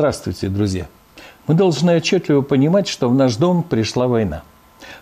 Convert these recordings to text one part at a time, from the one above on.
Здравствуйте, друзья. Мы должны отчетливо понимать, что в наш дом пришла война.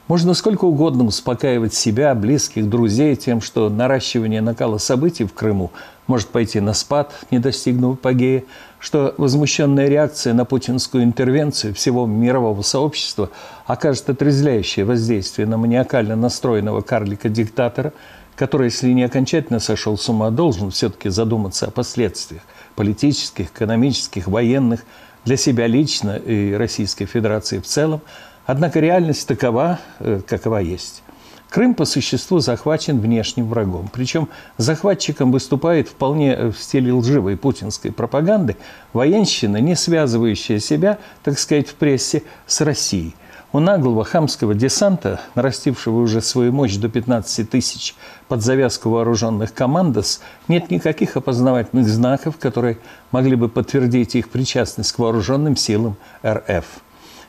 Можно сколько угодно успокаивать себя, близких, друзей тем, что наращивание накала событий в Крыму может пойти на спад, не достигнув апогея, что возмущенная реакция на путинскую интервенцию всего мирового сообщества окажет отрезвляющее воздействие на маниакально настроенного карлика-диктатора, который, если не окончательно сошел с ума, должен все-таки задуматься о последствиях политических, экономических, военных для себя лично и Российской Федерации в целом. Однако реальность такова, э, какова есть. Крым по существу захвачен внешним врагом. Причем захватчиком выступает вполне э, в стиле лживой путинской пропаганды военщина, не связывающая себя, так сказать, в прессе с Россией – у наглого хамского десанта, нарастившего уже свою мощь до 15 тысяч под завязку вооруженных командос, нет никаких опознавательных знаков, которые могли бы подтвердить их причастность к вооруженным силам РФ.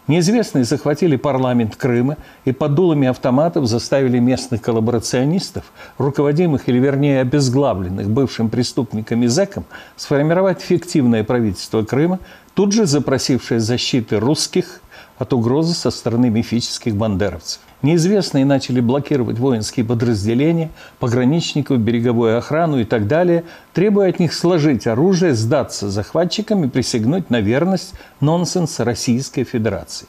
Неизвестные захватили парламент Крыма и под дулами автоматов заставили местных коллаборационистов, руководимых или вернее обезглавленных бывшим преступниками зэком, сформировать фиктивное правительство Крыма, тут же запросившее защиты русских от угрозы со стороны мифических бандеровцев. Неизвестные начали блокировать воинские подразделения, пограничников, береговую охрану и так далее, требуя от них сложить оружие, сдаться захватчикам и присягнуть на верность нонсенс Российской Федерации.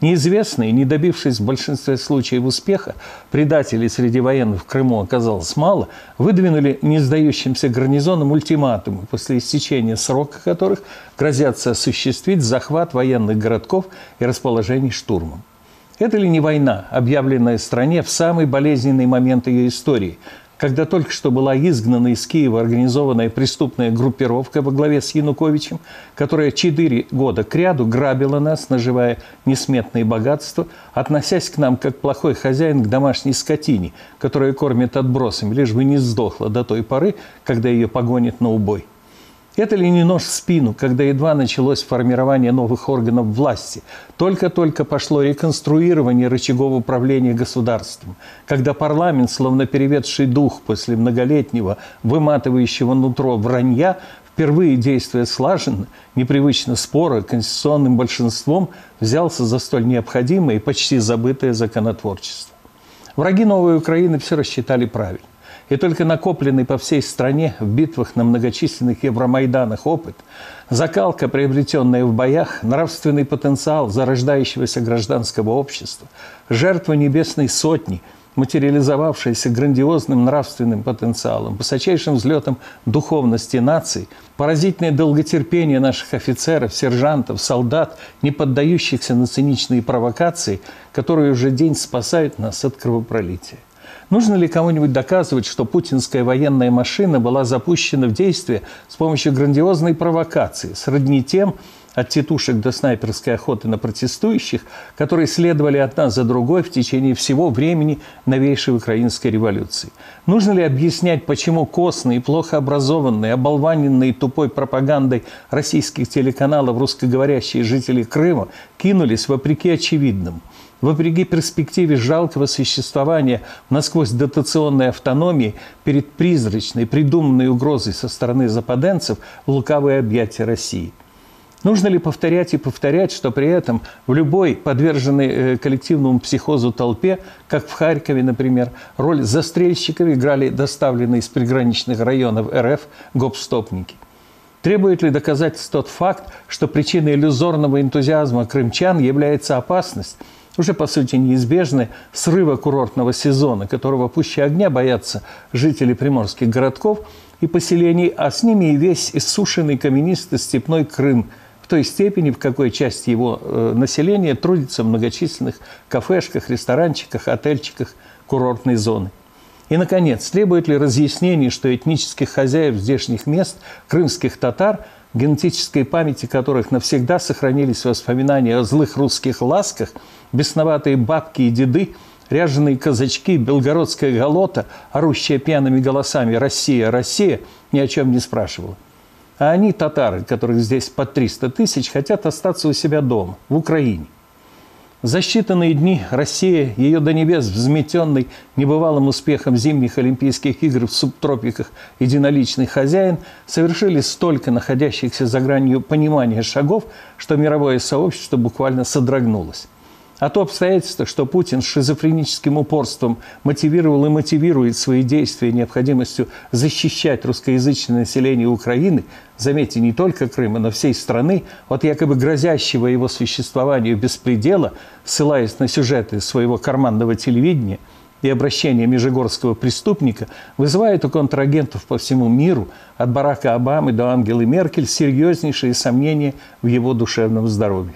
Неизвестные, не добившись в большинстве случаев успеха, предателей среди военных в Крыму оказалось мало, выдвинули не сдающимся гарнизонам ультиматумы, после истечения срока которых грозятся осуществить захват военных городков и расположений штурмом. Это ли не война, объявленная стране в самый болезненный момент ее истории, когда только что была изгнана из Киева организованная преступная группировка во главе с Януковичем, которая четыре года кряду грабила нас, наживая несметные богатства, относясь к нам как плохой хозяин к домашней скотине, которая кормит отбросами, лишь бы не сдохла до той поры, когда ее погонят на убой. Это ли не нож в спину, когда едва началось формирование новых органов власти? Только-только пошло реконструирование рычагов управления государством, когда парламент, словно переведший дух после многолетнего выматывающего нутро вранья, впервые действуя слаженно, непривычно спора, конституционным большинством, взялся за столь необходимое и почти забытое законотворчество. Враги новой Украины все рассчитали правильно. И только накопленный по всей стране в битвах на многочисленных Евромайданах опыт, закалка, приобретенная в боях, нравственный потенциал зарождающегося гражданского общества, жертва небесной сотни, материализовавшаяся грандиозным нравственным потенциалом, высочайшим взлетом духовности наций, поразительное долготерпение наших офицеров, сержантов, солдат, не поддающихся на циничные провокации, которые уже день спасают нас от кровопролития. Нужно ли кому-нибудь доказывать, что путинская военная машина была запущена в действие с помощью грандиозной провокации, сродни тем, от тетушек до снайперской охоты на протестующих, которые следовали одна за другой в течение всего времени новейшей украинской революции. Нужно ли объяснять, почему костные, плохо образованные, оболваненные тупой пропагандой российских телеканалов русскоговорящие жители Крыма кинулись вопреки очевидному – вопреки перспективе жалкого существования насквозь дотационной автономии перед призрачной, придуманной угрозой со стороны западенцев лукавые объятия России. Нужно ли повторять и повторять, что при этом в любой подверженной э, коллективному психозу толпе, как в Харькове, например, роль застрельщиков играли доставленные из приграничных районов РФ гопстопники? Требует ли доказательств тот факт, что причиной иллюзорного энтузиазма крымчан является опасность – уже, по сути, неизбежны срыва курортного сезона, которого пуще огня боятся жители приморских городков и поселений, а с ними и весь иссушенный каменистый степной Крым в той степени, в какой часть его э, населения трудится в многочисленных кафешках, ресторанчиках, отельчиках курортной зоны. И, наконец, требует ли разъяснений, что этнических хозяев здешних мест, крымских татар – генетической памяти которых навсегда сохранились воспоминания о злых русских ласках, бесноватые бабки и деды, ряженые казачки, белгородская голота, орущая пьяными голосами «Россия, Россия» ни о чем не спрашивала. А они, татары, которых здесь по 300 тысяч, хотят остаться у себя дома, в Украине. За считанные дни Россия, ее до небес взметенный небывалым успехом зимних Олимпийских игр в субтропиках единоличный хозяин, совершили столько находящихся за гранью понимания шагов, что мировое сообщество буквально содрогнулось. А то обстоятельство, что Путин с шизофреническим упорством мотивировал и мотивирует свои действия необходимостью защищать русскоязычное население Украины, заметьте, не только Крыма, но всей страны, от якобы грозящего его существованию беспредела, ссылаясь на сюжеты своего карманного телевидения и обращения межегорского преступника, вызывает у контрагентов по всему миру, от Барака Обамы до Ангелы Меркель, серьезнейшие сомнения в его душевном здоровье.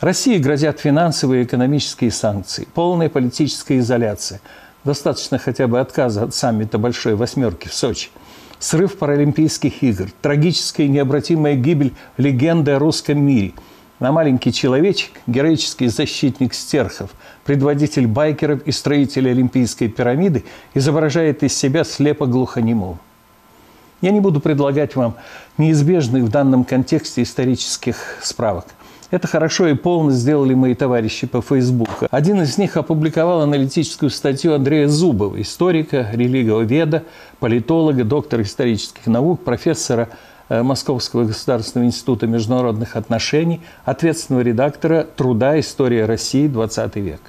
России грозят финансовые и экономические санкции, полная политическая изоляция. Достаточно хотя бы отказа от саммита Большой Восьмерки в Сочи. Срыв Паралимпийских игр, трагическая и необратимая гибель легенды о русском мире. На маленький человечек, героический защитник стерхов, предводитель байкеров и строитель Олимпийской пирамиды, изображает из себя слепо-глухонемого. Я не буду предлагать вам неизбежных в данном контексте исторических справок. Это хорошо и полно сделали мои товарищи по Фейсбуку. Один из них опубликовал аналитическую статью Андрея Зубова, историка, религоведа, политолога, доктора исторических наук, профессора э, Московского государственного института международных отношений, ответственного редактора труда «История России. 20 век».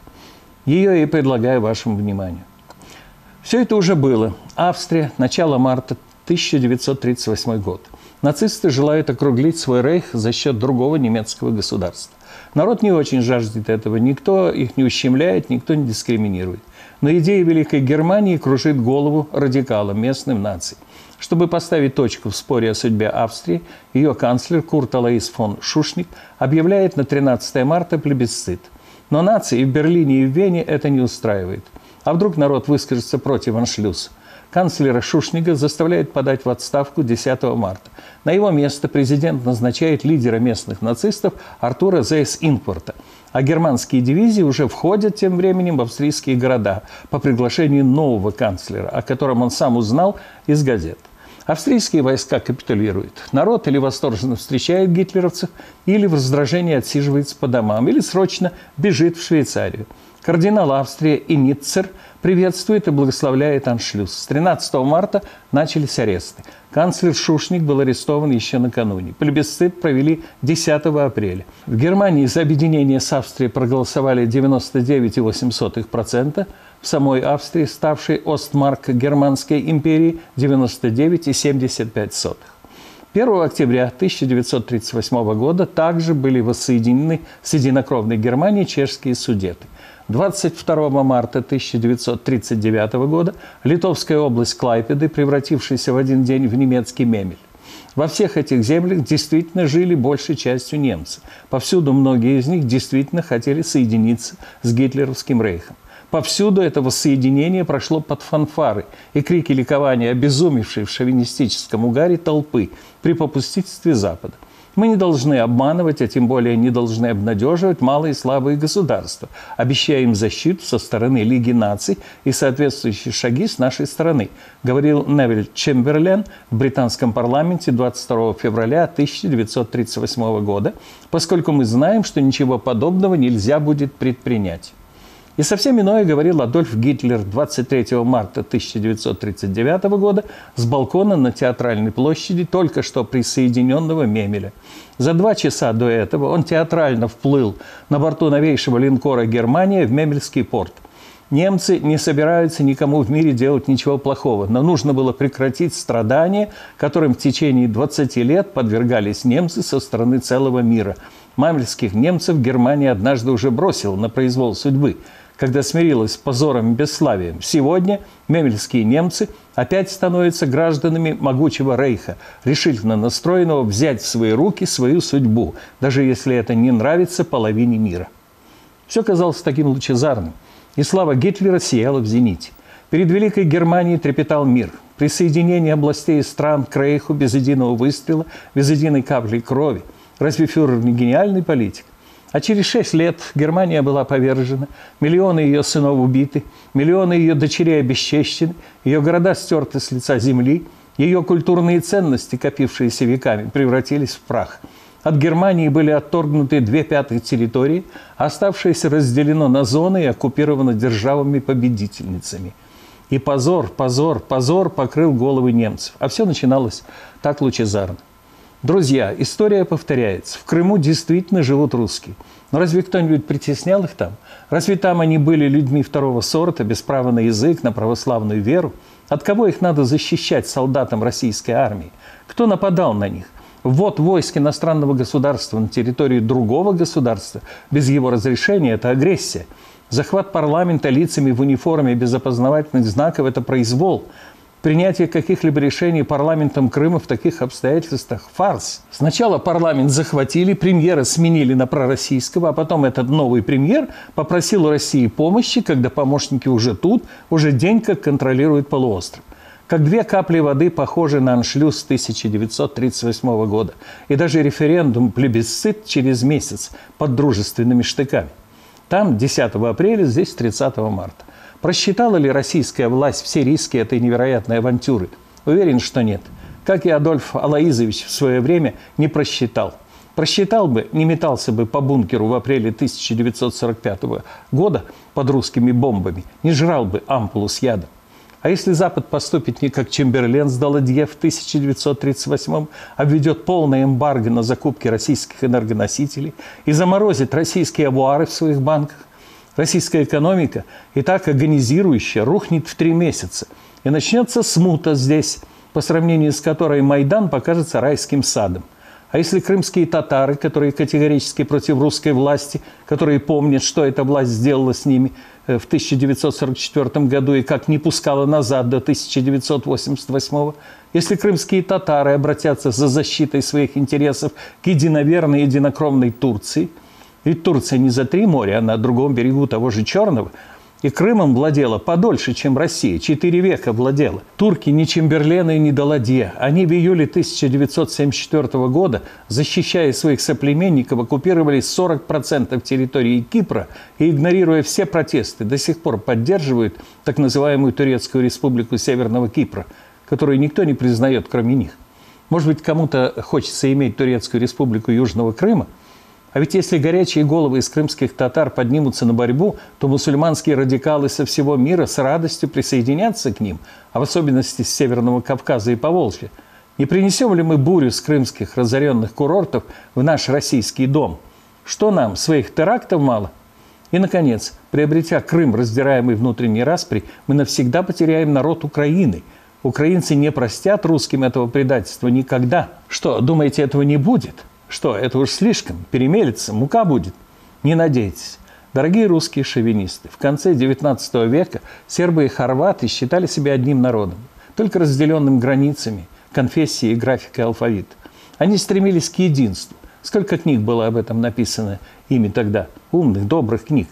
Ее и предлагаю вашему вниманию. Все это уже было. Австрия, начало марта 1938 год – Нацисты желают округлить свой рейх за счет другого немецкого государства. Народ не очень жаждет этого. Никто их не ущемляет, никто не дискриминирует. Но идея Великой Германии кружит голову радикалам, местным наций. Чтобы поставить точку в споре о судьбе Австрии, ее канцлер Курт Алаис фон Шушник объявляет на 13 марта плебисцит. Но нации и в Берлине, и в Вене это не устраивает. А вдруг народ выскажется против аншлюса? Канцлера Шушнига заставляет подать в отставку 10 марта. На его место президент назначает лидера местных нацистов Артура Зейс Инкварта. А германские дивизии уже входят тем временем в австрийские города по приглашению нового канцлера, о котором он сам узнал из газет. Австрийские войска капитулируют. Народ или восторженно встречает гитлеровцев, или в раздражении отсиживается по домам, или срочно бежит в Швейцарию. Кардинал Австрии и Ниццер приветствует и благословляет аншлюз. С 13 марта начались аресты. Канцлер Шушник был арестован еще накануне. Плебисцит провели 10 апреля. В Германии за объединение с Австрией проголосовали 99,8%, в самой Австрии, ставшей Остмарк Германской империи, 99,75%. 1 октября 1938 года также были воссоединены с единокровной Германией чешские судеты – 22 марта 1939 года Литовская область Клайпеды, превратившаяся в один день в немецкий Мемель. Во всех этих землях действительно жили большей частью немцы. Повсюду многие из них действительно хотели соединиться с гитлеровским рейхом. Повсюду это воссоединение прошло под фанфары и крики ликования обезумевшей в шовинистическом угаре толпы при попустительстве Запада. Мы не должны обманывать, а тем более не должны обнадеживать малые и слабые государства, обещая им защиту со стороны Лиги наций и соответствующие шаги с нашей стороны, говорил Невиль Чемберлен в британском парламенте 22 февраля 1938 года, поскольку мы знаем, что ничего подобного нельзя будет предпринять. И совсем иное говорил Адольф Гитлер 23 марта 1939 года с балкона на Театральной площади только что присоединенного Мемеля. За два часа до этого он театрально вплыл на борту новейшего линкора «Германия» в Мемельский порт. Немцы не собираются никому в мире делать ничего плохого, но нужно было прекратить страдания, которым в течение 20 лет подвергались немцы со стороны целого мира. Мамельских немцев Германия однажды уже бросила на произвол судьбы – когда смирилась с позором и бесславием, сегодня мемельские немцы опять становятся гражданами могучего рейха, решительно настроенного взять в свои руки свою судьбу, даже если это не нравится половине мира. Все казалось таким лучезарным, и слава Гитлера сияла в зените. Перед Великой Германией трепетал мир. Присоединение областей и стран к рейху без единого выстрела, без единой капли крови. Разве фюрер не гениальный политик? А через шесть лет Германия была повержена, миллионы ее сынов убиты, миллионы ее дочерей обесчещены, ее города стерты с лица земли, ее культурные ценности, копившиеся веками, превратились в прах. От Германии были отторгнуты две пятых территории, а оставшееся разделено на зоны и оккупировано державами-победительницами. И позор, позор, позор покрыл головы немцев. А все начиналось так лучезарно. Друзья, история повторяется. В Крыму действительно живут русские. Но разве кто-нибудь притеснял их там? Разве там они были людьми второго сорта, без права на язык, на православную веру? От кого их надо защищать солдатам российской армии? Кто нападал на них? Вот войск иностранного государства на территории другого государства без его разрешения – это агрессия. Захват парламента лицами в униформе без опознавательных знаков – это произвол. Принятие каких-либо решений парламентом Крыма в таких обстоятельствах – фарс. Сначала парламент захватили, премьера сменили на пророссийского, а потом этот новый премьер попросил у России помощи, когда помощники уже тут, уже день как контролируют полуостров как две капли воды, похожие на аншлюз 1938 года. И даже референдум плебисцит через месяц под дружественными штыками. Там 10 апреля, здесь 30 марта. Просчитала ли российская власть все риски этой невероятной авантюры? Уверен, что нет. Как и Адольф Алаизович в свое время не просчитал. Просчитал бы, не метался бы по бункеру в апреле 1945 года под русскими бомбами, не жрал бы ампулу с ядом. А если Запад поступит не как Чемберлен с Даладье в 1938-м, а введет полное эмбарго на закупки российских энергоносителей и заморозит российские авуары в своих банках, российская экономика, и так агонизирующая, рухнет в три месяца. И начнется смута здесь, по сравнению с которой Майдан покажется райским садом – а если крымские татары, которые категорически против русской власти, которые помнят, что эта власть сделала с ними э, в 1944 году и как не пускала назад до 1988, если крымские татары обратятся за защитой своих интересов к единоверной единокровной Турции, ведь Турция не за три моря, а на другом берегу того же Черного – и Крымом владела подольше, чем Россия, четыре века владела. Турки ни Чемберлена и ни Даладье. Они в июле 1974 года, защищая своих соплеменников, оккупировали 40% территории Кипра и, игнорируя все протесты, до сих пор поддерживают так называемую Турецкую республику Северного Кипра, которую никто не признает, кроме них. Может быть, кому-то хочется иметь Турецкую республику Южного Крыма – а ведь если горячие головы из крымских татар поднимутся на борьбу, то мусульманские радикалы со всего мира с радостью присоединятся к ним, а в особенности с Северного Кавказа и Поволжья. Не принесем ли мы бурю с крымских разоренных курортов в наш российский дом? Что нам, своих терактов мало? И, наконец, приобретя Крым, раздираемый внутренней распри, мы навсегда потеряем народ Украины. Украинцы не простят русским этого предательства никогда. Что, думаете, этого не будет? Что, это уж слишком, перемелется, мука будет. Не надейтесь. Дорогие русские шовинисты, в конце XIX века сербы и хорваты считали себя одним народом, только разделенным границами, конфессией, графикой, алфавита. Они стремились к единству. Сколько книг было об этом написано ими тогда? Умных, добрых книг.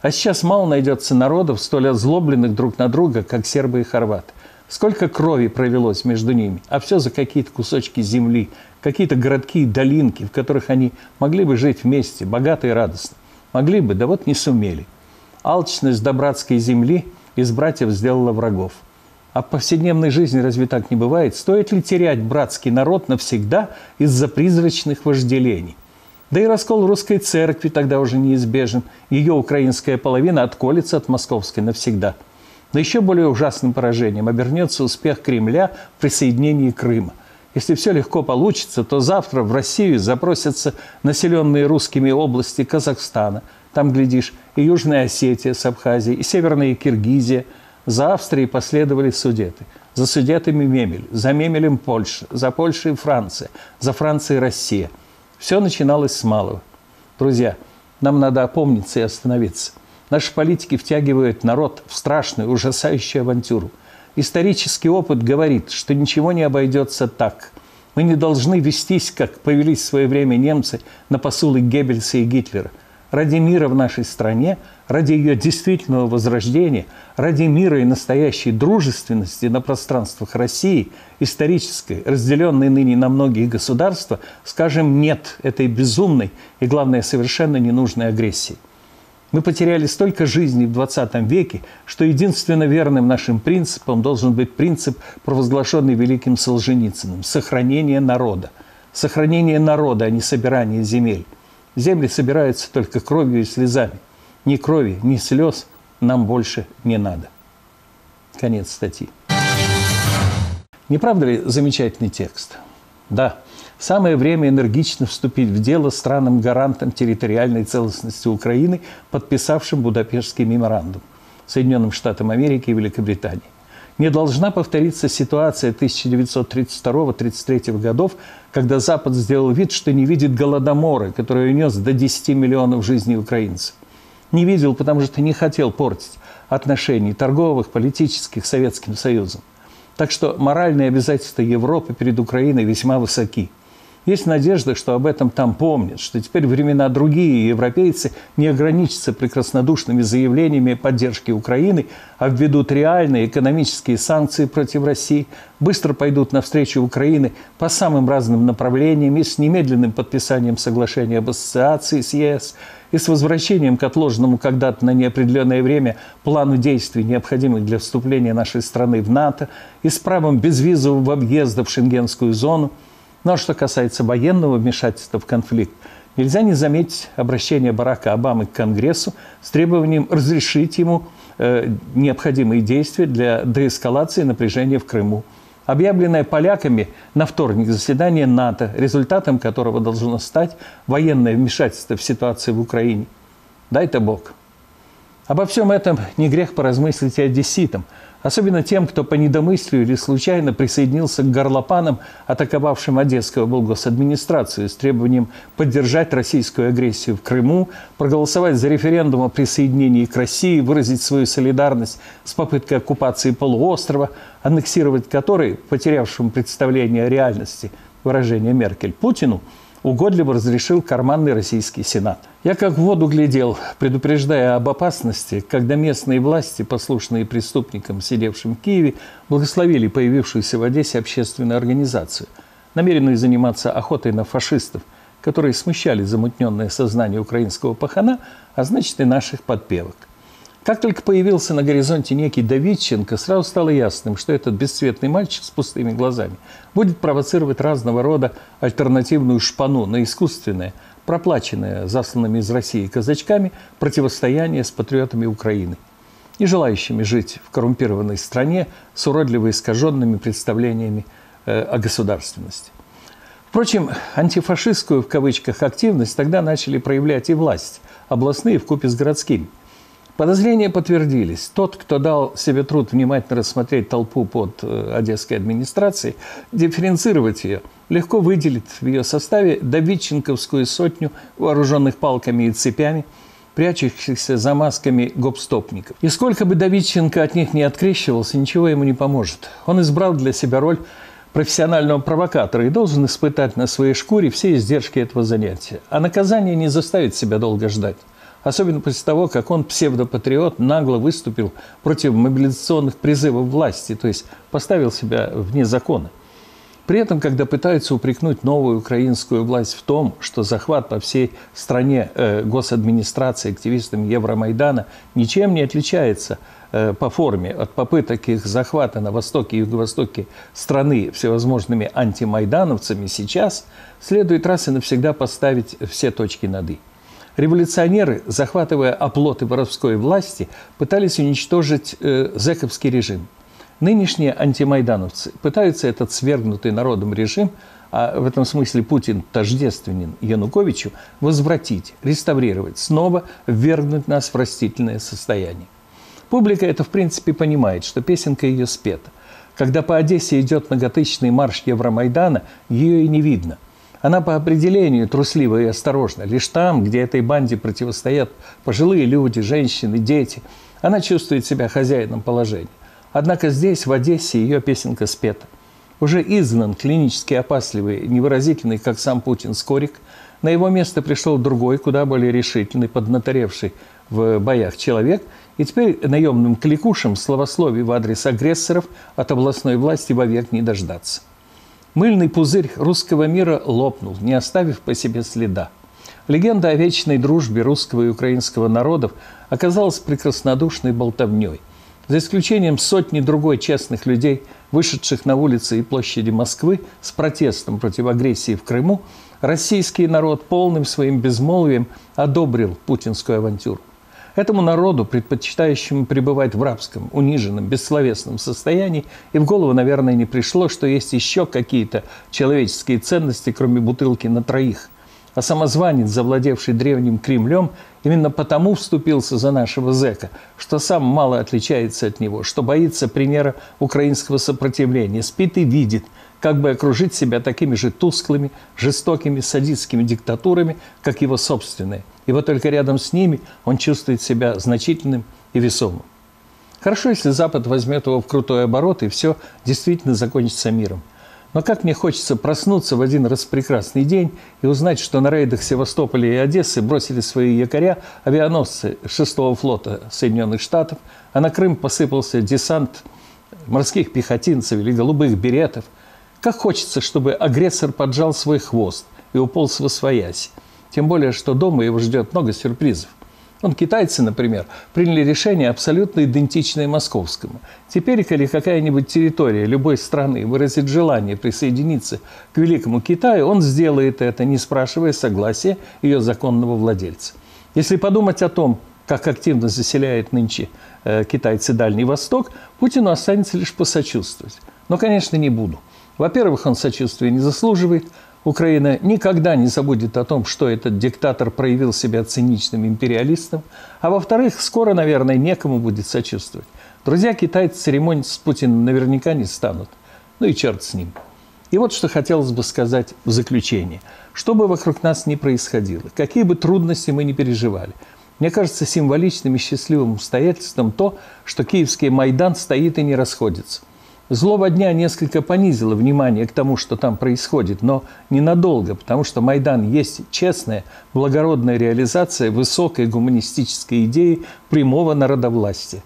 А сейчас мало найдется народов, столь озлобленных друг на друга, как сербы и хорваты. Сколько крови пролилось между ними, а все за какие-то кусочки земли, какие-то городки и долинки, в которых они могли бы жить вместе, богато и радостно. Могли бы, да вот не сумели. Алчность до братской земли из братьев сделала врагов. А в повседневной жизни разве так не бывает? Стоит ли терять братский народ навсегда из-за призрачных вожделений? Да и раскол русской церкви тогда уже неизбежен. Ее украинская половина отколется от московской навсегда. Но еще более ужасным поражением обернется успех Кремля в присоединении Крыма. Если все легко получится, то завтра в Россию запросятся населенные русскими области Казахстана. Там, глядишь, и Южная Осетия с Абхазией, и Северная Киргизия. За Австрией последовали судеты. За судетами Мемель, за Мемелем Польша, за Польшей Франция, за Францией Россия. Все начиналось с малого. Друзья, нам надо опомниться и остановиться. Наши политики втягивают народ в страшную, ужасающую авантюру – Исторический опыт говорит, что ничего не обойдется так. Мы не должны вестись, как повелись в свое время немцы на посулы Геббельса и Гитлера. Ради мира в нашей стране, ради ее действительного возрождения, ради мира и настоящей дружественности на пространствах России, исторической, разделенной ныне на многие государства, скажем «нет» этой безумной и, главное, совершенно ненужной агрессии. Мы потеряли столько жизней в 20 веке, что единственно верным нашим принципом должен быть принцип, провозглашенный великим Солженицыным – сохранение народа. сохранение народа, а не собирание земель. Земли собираются только кровью и слезами. Ни крови, ни слез нам больше не надо. Конец статьи. Не правда ли замечательный текст? Да, самое время энергично вступить в дело странам-гарантам территориальной целостности Украины, подписавшим Будапештский меморандум Соединенным Штатам Америки и Великобритании. Не должна повториться ситуация 1932-33 годов, когда Запад сделал вид, что не видит голодомора, который унес до 10 миллионов жизней украинцев. Не видел, потому что не хотел портить отношений торговых, политических с Советским Союзом. Так что моральные обязательства Европы перед Украиной весьма высоки – есть надежда, что об этом там помнят, что теперь времена другие, и европейцы не ограничатся прекраснодушными заявлениями поддержки Украины, а введут реальные экономические санкции против России, быстро пойдут навстречу Украины по самым разным направлениям и с немедленным подписанием соглашения об ассоциации с ЕС, и с возвращением к отложенному когда-то на неопределенное время плану действий, необходимых для вступления нашей страны в НАТО, и с правом безвизового объезда в шенгенскую зону – но что касается военного вмешательства в конфликт, нельзя не заметить обращение Барака Обамы к Конгрессу с требованием разрешить ему э, необходимые действия для деэскалации напряжения в Крыму. Объявленное поляками на вторник заседание НАТО, результатом которого должно стать военное вмешательство в ситуацию в Украине. Дай-то Бог. Обо всем этом не грех поразмыслить и одесситам – Особенно тем, кто по недомыслию или случайно присоединился к горлопанам, атаковавшим Одесскую облгосадминистрацию с требованием поддержать российскую агрессию в Крыму, проголосовать за референдум о присоединении к России, выразить свою солидарность с попыткой оккупации полуострова, аннексировать который, потерявшему представление о реальности выражения Меркель, Путину – угодливо разрешил карманный российский сенат. Я как в воду глядел, предупреждая об опасности, когда местные власти, послушные преступникам, сидевшим в Киеве, благословили появившуюся в Одессе общественную организацию, намеренную заниматься охотой на фашистов, которые смущали замутненное сознание украинского пахана, а значит и наших подпевок. Как только появился на горизонте некий Давидченко, сразу стало ясным, что этот бесцветный мальчик с пустыми глазами будет провоцировать разного рода альтернативную шпану на искусственное, проплаченное засланными из России казачками противостояние с патриотами Украины и желающими жить в коррумпированной стране с уродливо искаженными представлениями э, о государственности. Впрочем, антифашистскую в кавычках активность тогда начали проявлять и власть, областные в купе с городскими – Подозрения подтвердились. Тот, кто дал себе труд внимательно рассмотреть толпу под э, одесской администрацией, дифференцировать ее, легко выделит в ее составе Давидченковскую сотню вооруженных палками и цепями, прячущихся за масками гопстопников. И сколько бы Давидченко от них не открещивался, ничего ему не поможет. Он избрал для себя роль профессионального провокатора и должен испытать на своей шкуре все издержки этого занятия. А наказание не заставит себя долго ждать. Особенно после того, как он, псевдопатриот, нагло выступил против мобилизационных призывов власти, то есть поставил себя вне закона. При этом, когда пытаются упрекнуть новую украинскую власть в том, что захват по всей стране э, госадминистрации активистами Евромайдана ничем не отличается э, по форме от попыток их захвата на востоке и юго-востоке страны всевозможными антимайдановцами, сейчас следует раз и навсегда поставить все точки над «и». Революционеры, захватывая оплоты воровской власти, пытались уничтожить э, зэковский режим. Нынешние антимайдановцы пытаются этот свергнутый народом режим, а в этом смысле Путин тождественен Януковичу, возвратить, реставрировать, снова ввергнуть нас в растительное состояние. Публика это, в принципе, понимает, что песенка ее спета. Когда по Одессе идет многотысячный марш Евромайдана, ее и не видно – она по определению труслива и осторожна. Лишь там, где этой банде противостоят пожилые люди, женщины, дети, она чувствует себя хозяином положения. Однако здесь, в Одессе, ее песенка спета. Уже изгнан клинически опасливый, невыразительный, как сам Путин, Скорик. На его место пришел другой, куда более решительный, поднаторевший в боях человек. И теперь наемным кликушем словословий в адрес агрессоров от областной власти вовек не дождаться. Мыльный пузырь русского мира лопнул, не оставив по себе следа. Легенда о вечной дружбе русского и украинского народов оказалась прекраснодушной болтовней. За исключением сотни другой честных людей, вышедших на улицы и площади Москвы с протестом против агрессии в Крыму, российский народ полным своим безмолвием одобрил путинскую авантюру. Этому народу, предпочитающему пребывать в рабском, униженном, бессловесном состоянии, и в голову, наверное, не пришло, что есть еще какие-то человеческие ценности, кроме бутылки на троих. А самозванец, завладевший древним Кремлем, именно потому вступился за нашего зэка, что сам мало отличается от него, что боится примера украинского сопротивления, спит и видит – как бы окружить себя такими же тусклыми, жестокими, садистскими диктатурами, как его собственные. И вот только рядом с ними он чувствует себя значительным и весомым. Хорошо, если Запад возьмет его в крутой оборот, и все действительно закончится миром. Но как мне хочется проснуться в один раз прекрасный день и узнать, что на рейдах Севастополя и Одессы бросили свои якоря авианосцы 6-го флота Соединенных Штатов, а на Крым посыпался десант морских пехотинцев или голубых беретов – как хочется, чтобы агрессор поджал свой хвост и уполз во своясь. Тем более, что дома его ждет много сюрпризов. Он китайцы, например, приняли решение абсолютно идентичное московскому. Теперь, коли какая-нибудь территория любой страны выразит желание присоединиться к Великому Китаю, он сделает это, не спрашивая согласия ее законного владельца. Если подумать о том, как активно заселяет нынче э, китайцы Дальний Восток, Путину останется лишь посочувствовать. Но, конечно, не буду. Во-первых, он сочувствия не заслуживает. Украина никогда не забудет о том, что этот диктатор проявил себя циничным империалистом. А во-вторых, скоро, наверное, некому будет сочувствовать. Друзья китайцы церемонить с Путиным наверняка не станут. Ну и черт с ним. И вот что хотелось бы сказать в заключение. Что бы вокруг нас ни происходило, какие бы трудности мы ни переживали, мне кажется символичным и счастливым обстоятельством то, что киевский Майдан стоит и не расходится. Злоба дня несколько понизило внимание к тому, что там происходит, но ненадолго, потому что Майдан есть честная, благородная реализация высокой гуманистической идеи прямого народовластия.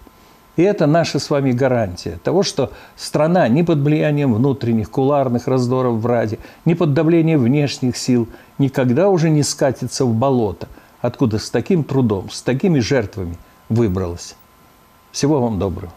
И это наша с вами гарантия того, что страна ни под влиянием внутренних куларных раздоров в Раде, ни под давлением внешних сил никогда уже не скатится в болото, откуда с таким трудом, с такими жертвами выбралась. Всего вам доброго.